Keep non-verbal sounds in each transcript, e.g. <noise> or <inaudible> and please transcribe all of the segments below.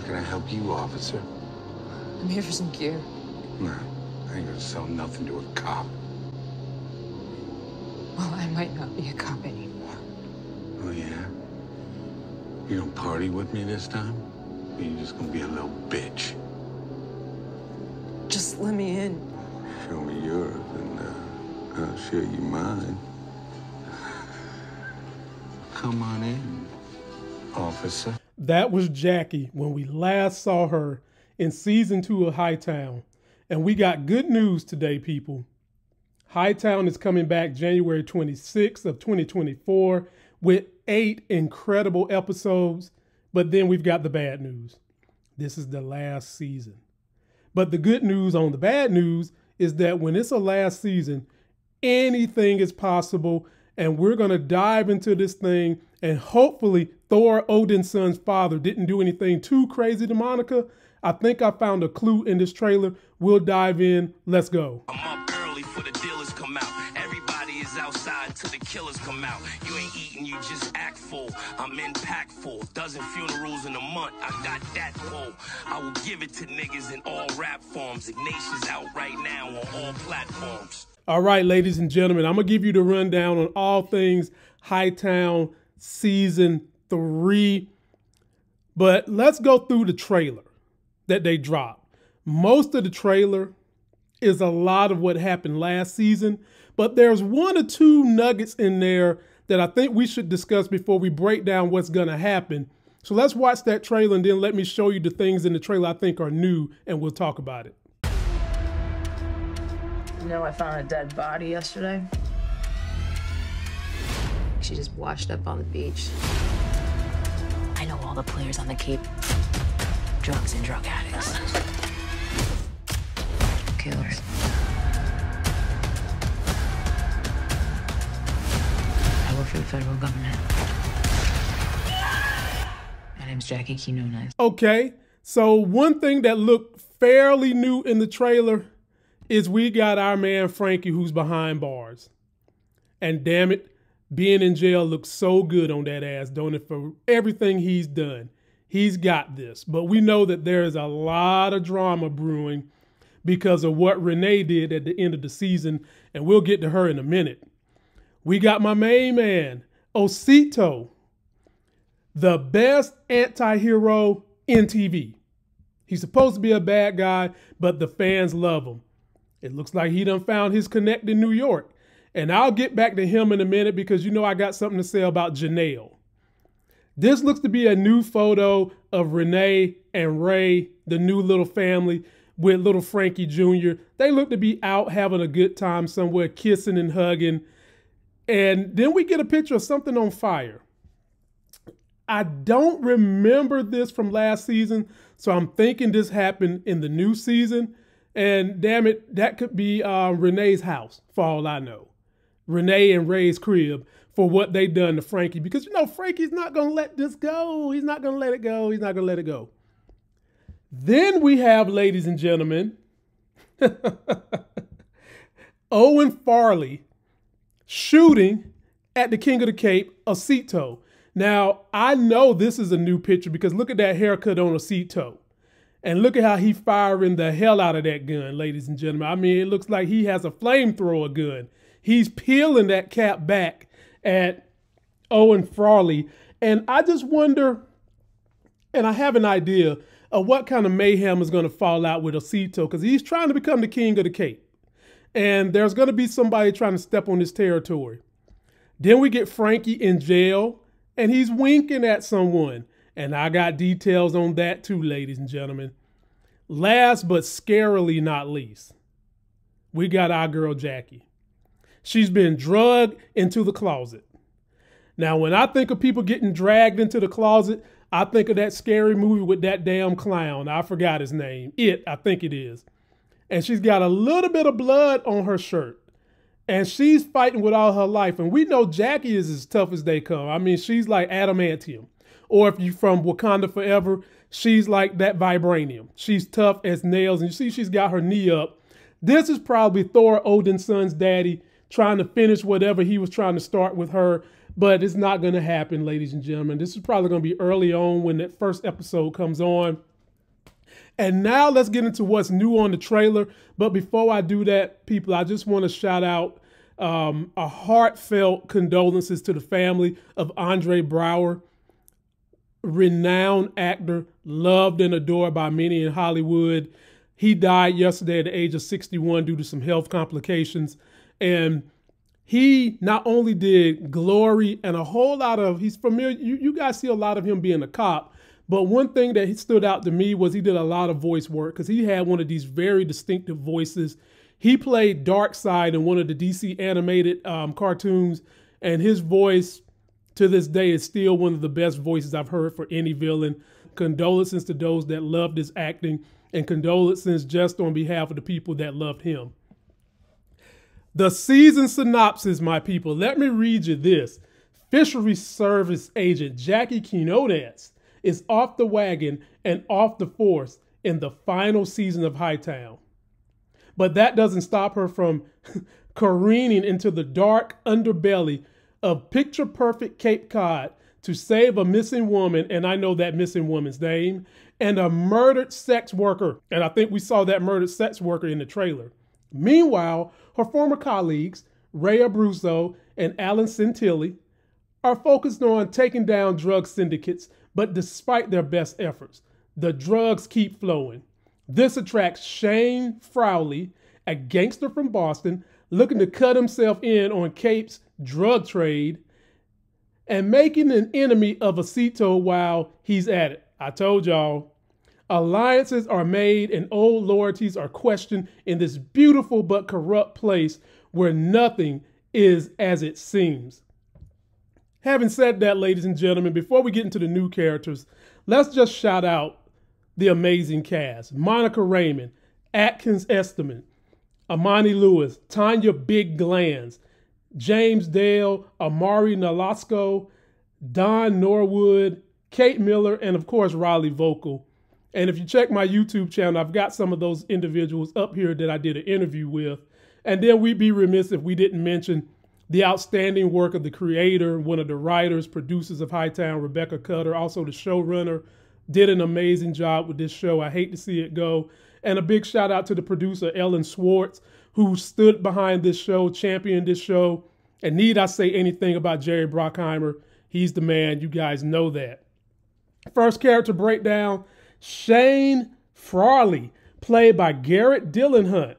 How can I help you, officer? I'm here for some gear. No, I ain't gonna sell nothing to a cop. Well, I might not be a cop anymore. Oh, yeah? You gonna party with me this time? Or you just gonna be a little bitch? Just let me in. Show me yours, and uh, I'll show you mine. Come on in, officer. That was Jackie when we last saw her in season two of Hightown. And we got good news today, people. Hightown is coming back January 26th of 2024 with eight incredible episodes. But then we've got the bad news. This is the last season. But the good news on the bad news is that when it's a last season, anything is possible. And we're going to dive into this thing. And hopefully, Thor Odinson's father didn't do anything too crazy to Monica. I think I found a clue in this trailer. We'll dive in. Let's go. I'm up early for the dealers come out. Everybody is outside till the killers come out. You ain't eating, you just act full. I'm impactful. Dozen funerals in a month. I got that pull. I will give it to niggas in all rap forms. Ignatius out right now on all platforms. All right, ladies and gentlemen, I'm going to give you the rundown on all things Hightown season three. But let's go through the trailer that they dropped. Most of the trailer is a lot of what happened last season, but there's one or two nuggets in there that I think we should discuss before we break down what's going to happen. So let's watch that trailer and then let me show you the things in the trailer I think are new and we'll talk about it. You know, I found a dead body yesterday. She just washed up on the beach. I know all the players on the Cape. Drugs and drug addicts. Killers. I work for the federal government. My name's Jackie Quinones. Okay, so one thing that looked fairly new in the trailer is we got our man Frankie who's behind bars. And damn it, being in jail looks so good on that ass, don't it, for everything he's done. He's got this. But we know that there is a lot of drama brewing because of what Renee did at the end of the season, and we'll get to her in a minute. We got my main man, Osito, the best anti hero in TV. He's supposed to be a bad guy, but the fans love him. It looks like he done found his connect in New York. And I'll get back to him in a minute because you know I got something to say about Janelle. This looks to be a new photo of Renee and Ray, the new little family with little Frankie Jr. They look to be out having a good time somewhere, kissing and hugging. And then we get a picture of something on fire. I don't remember this from last season, so I'm thinking this happened in the new season. And damn it, that could be uh, Renee's house, for all I know. Renee and Ray's crib for what they done to Frankie. Because, you know, Frankie's not going to let this go. He's not going to let it go. He's not going to let it go. Then we have, ladies and gentlemen, <laughs> Owen Frawley shooting at the King of the Cape, Osito. Now, I know this is a new picture because look at that haircut on Osito. And look at how he firing the hell out of that gun, ladies and gentlemen. I mean, it looks like he has a flamethrower gun. He's peeling that cap back at Owen Frawley. And I just wonder, and I have an idea of what kind of mayhem is going to fall out with Osito because he's trying to become the king of the Cape. And there's going to be somebody trying to step on his territory. Then we get Frankie in jail and he's winking at someone. And I got details on that too, ladies and gentlemen. Last but scarily not least, we got our girl Jackie. She's been drugged into the closet. Now, when I think of people getting dragged into the closet, I think of that scary movie with that damn clown. I forgot his name. It, I think it is. And she's got a little bit of blood on her shirt. And she's fighting with all her life. And we know Jackie is as tough as they come. I mean, she's like adamantium. Or if you're from Wakanda Forever, she's like that vibranium. She's tough as nails. And you see, she's got her knee up. This is probably Thor Odinson's daddy trying to finish whatever he was trying to start with her. But it's not going to happen, ladies and gentlemen. This is probably going to be early on when that first episode comes on. And now let's get into what's new on the trailer. But before I do that, people, I just want to shout out um, a heartfelt condolences to the family of Andre Braugher, renowned actor, loved and adored by many in Hollywood. He died yesterday at the age of 61 due to some health complications. And he not only did Glory and a whole lot of, he's familiar, you, you guys see a lot of him being a cop, but one thing that he stood out to me was he did a lot of voice work because he had one of these very distinctive voices. He played Darkseid in one of the DC animated um, cartoons, and his voice to this day is still one of the best voices I've heard for any villain. Condolences to those that loved his acting, and condolences just on behalf of the people that loved him. The season synopsis, my people. Let me read you this. Fisheries Service agent Jackie Quinones is off the wagon and off the force in the final season of Hightown. But that doesn't stop her from <laughs> careening into the dark underbelly of picture perfect Cape Cod to save a missing woman, and I know that missing woman's name, and a murdered sex worker. And I think we saw that murdered sex worker in the trailer. Meanwhile, her former colleagues, Ray Abruzzo and Alan Saintille, are focused on taking down drug syndicates but despite their best efforts, the drugs keep flowing. This attracts Shane Frawley, a gangster from Boston, looking to cut himself in on Cape's drug trade and making an enemy of Osito while he's at it. I told y'all. Alliances are made and old loyalties are questioned in this beautiful but corrupt place where nothing is as it seems. Having said that, ladies and gentlemen, before we get into the new characters, let's just shout out the amazing cast Monica Raymond, Atkins Estimond, Imani Lewis, Tanya Big Glands, James Dale, Amaury Nolasco, Dohn Norwood, Kate Miller, and of course, Riley Voelkel. And if you check my YouTube channel, I've got some of those individuals up here that I did an interview with. And then we'd be remiss if we didn't mention the outstanding work of the creator, one of the writers, producers of Hightown, Rebecca Cutter, also the showrunner, did an amazing job with this show. I hate to see it go. And a big shout out to the producer, Ellen Swartz, who stood behind this show, championed this show. And need I say anything about Jerry Bruckheimer? He's the man. You guys know that. First character breakdown Shane Frawley, played by Garret Dillahunt.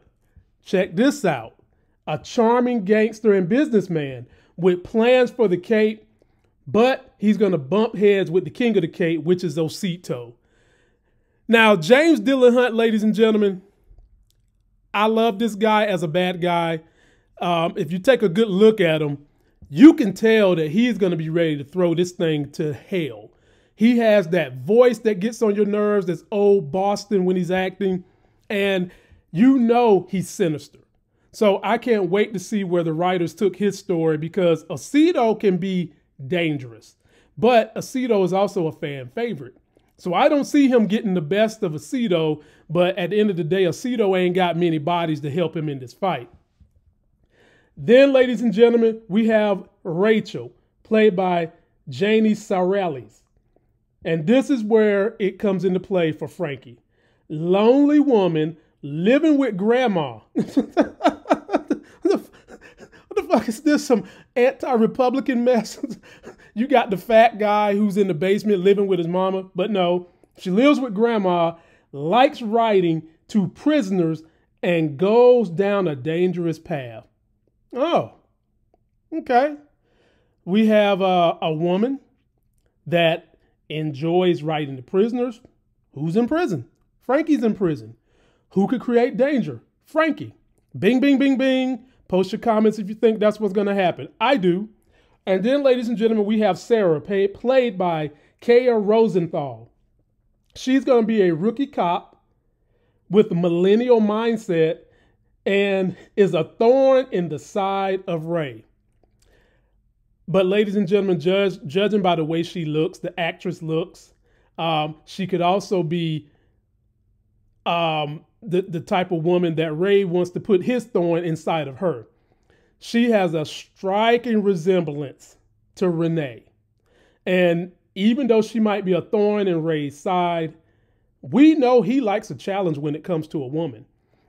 Check this out a charming gangster and businessman with plans for the Cape, but he's going to bump heads with the king of the Cape, which is Osito. Now, James Dillahunt, ladies and gentlemen, I love this guy as a bad guy. Um, if you take a good look at him, you can tell that he's going to be ready to throw this thing to hell. He has that voice that gets on your nerves, that's old Boston when he's acting, and you know he's sinister. So I can't wait to see where the writers took his story because Osito can be dangerous, but Osito is also a fan favorite. So I don't see him getting the best of Osito, but at the end of the day, Osito ain't got many bodies to help him in this fight. Then, ladies and gentlemen, we have Rachel, played by Janie Serralles. And this is where it comes into play for Frankie. Lonely woman living with grandma. <laughs> What the fuck is this? Some anti-Republican mess? <laughs> you got the fat guy who's in the basement living with his mama, but no, she lives with grandma, likes writing to prisoners, and goes down a dangerous path. Oh, okay. We have a woman that enjoys writing to prisoners. Who's in prison? Frankie's in prison. Who could create danger? Frankie. Bing, bing, bing, bing. Post your comments if you think that's what's going to happen. I do. And then, ladies and gentlemen, we have Sarah, pay, played by Kaya Rosenthal. She's going to be a rookie cop with a millennial mindset and is a thorn in the side of Ray. But, ladies and gentlemen, judge, judging by the way she looks, the actress looks, um, she could also be um, the, the type of woman that Ray wants to put his thorn inside of her. She has a striking resemblance to Renee. And even though she might be a thorn in Ray's side, We know he likes a challenge when it comes to a woman.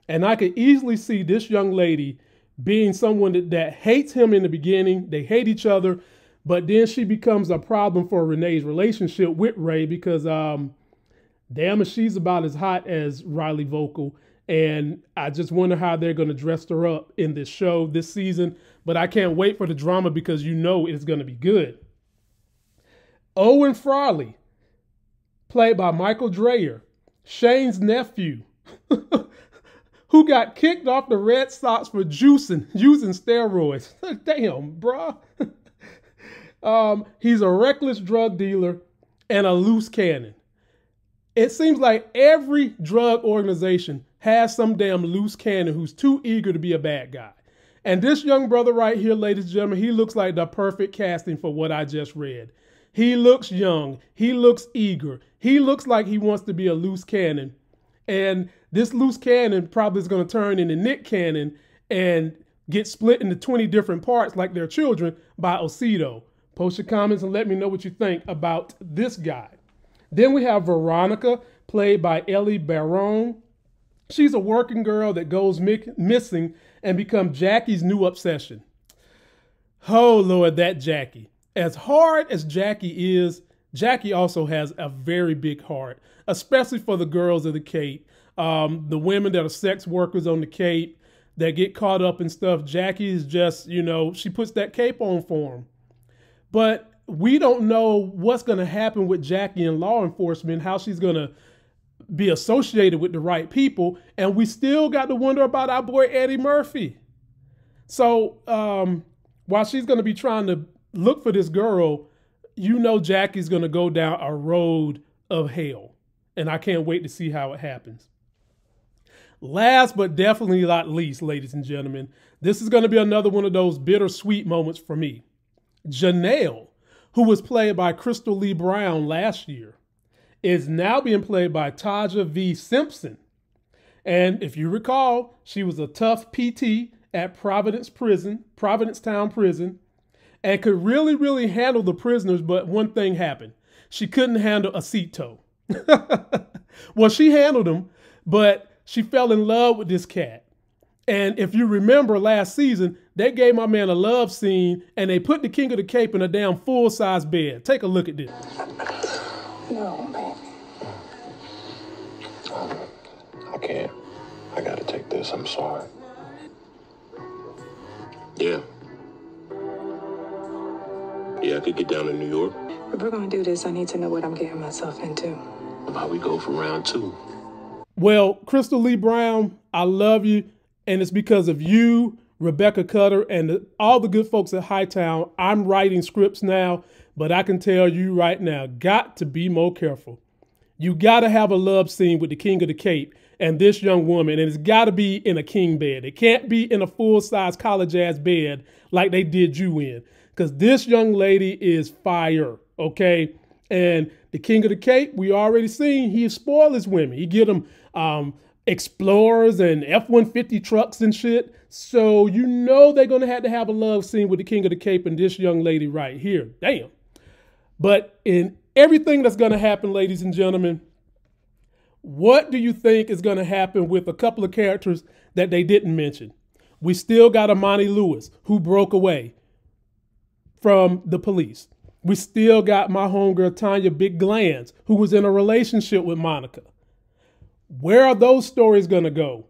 And I could easily see this young lady being someone that, that hates him in the beginning. They hate each other, but then she becomes a problem for Renee's relationship with Ray because um, damn if she's about as hot as Riley Voelkel. And I just wonder how they're going to dress her up in this show this season. But I can't wait for the drama because you know it's going to be good. Owen Frawley, played by Michael Drayer, Shane's nephew, <laughs> who got kicked off the Red Sox for juicing, <laughs> using steroids. <laughs> Damn, bruh. um, he's a reckless drug dealer and a loose cannon. It seems like every drug organization has some damn loose cannon who's too eager to be a bad guy. And this young brother right here, ladies and gentlemen, he looks like the perfect casting for what I just read. He looks young. He looks eager. He looks like he wants to be a loose cannon. And this loose cannon probably is going to turn into Nick Cannon and get split into 20 different parts like their children by Osito. Post your comments and let me know what you think about this guy. Then we have Veronica, played by Ellie Barone. She's a working girl that goes mi- missing and becomes Jackie's new obsession. Oh, Lord, that Jackie. As hard as Jackie is, Jackie also has a very big heart, especially for the girls of the Cape, um, the women that are sex workers on the Cape that get caught up in stuff. Jackie is just, you know, she puts that cape on for them. But we don't know what's going to happen with Jackie in law enforcement, how she's going to be associated with the right people. And we still got to wonder about our boy Eddie Murphy. So um, while she's going to be trying to look for this girl, you know Jackie's going to go down a road of hell. And I can't wait to see how it happens. Last but definitely not least, ladies and gentlemen, this is going to be another one of those bittersweet moments for me. Janelle, who was played by Crystal Lee Brown last year, is now being played by Taja V. Simpson. And if you recall, she was a tough PT at Providence Prison, Provincetown Prison, and could really, really handle the prisoners. But one thing happened she couldn't handle Osito. <laughs> well, she handled him, but she fell in love with this cat. And if you remember last season, they gave my man a love scene and they put the King of the Cape in a damn full size bed. Take a look at this. No, baby. I can't. I gotta take this. I'm sorry. Yeah. Yeah, I could get down to New York. If we're gonna do this, I need to know what I'm getting myself into. How we go for round two. Well, Crystal Lee Brown, I love you. And it's because of you, Rebecca Cutter, and all the good folks at Hightown. I'm writing scripts now, but I can tell you right now, got to be more careful. You got to have a love scene with the King of the Cape and this young woman, and it's got to be in a king bed. It can't be in a full size college ass bed like they did you in, because this young lady is fire, okay? And the King of the Cape, we already seen he spoils women. He get them um, Explorers and F-150 trucks and shit. So you know they're gonna have to have a love scene with the King of the Cape and this young lady right here. Damn. But in everything that's gonna happen, ladies and gentlemen, what do you think is gonna happen with a couple of characters that they didn't mention? We still got Imani Lewis, who broke away from the police. We still got my homegirl Tanya Big Glands, who was in a relationship with Monica. Where are those stories going to go?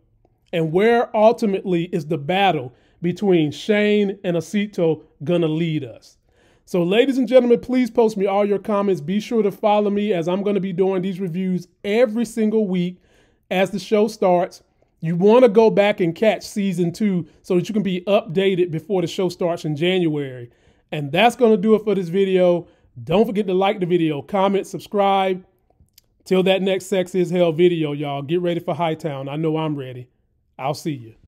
And where ultimately is the battle between Shane and Osito going to lead us? So, ladies and gentlemen, please post me all your comments. Be sure to follow me as I'm going to be doing these reviews every single week as the show starts. You want to go back and catch season two so that you can be updated before the show starts in January. And that's going to do it for this video. Don't forget to like the video, comment, subscribe. Till that next Sex is Hell video, y'all, get ready for Hightown. I know I'm ready. I'll see you.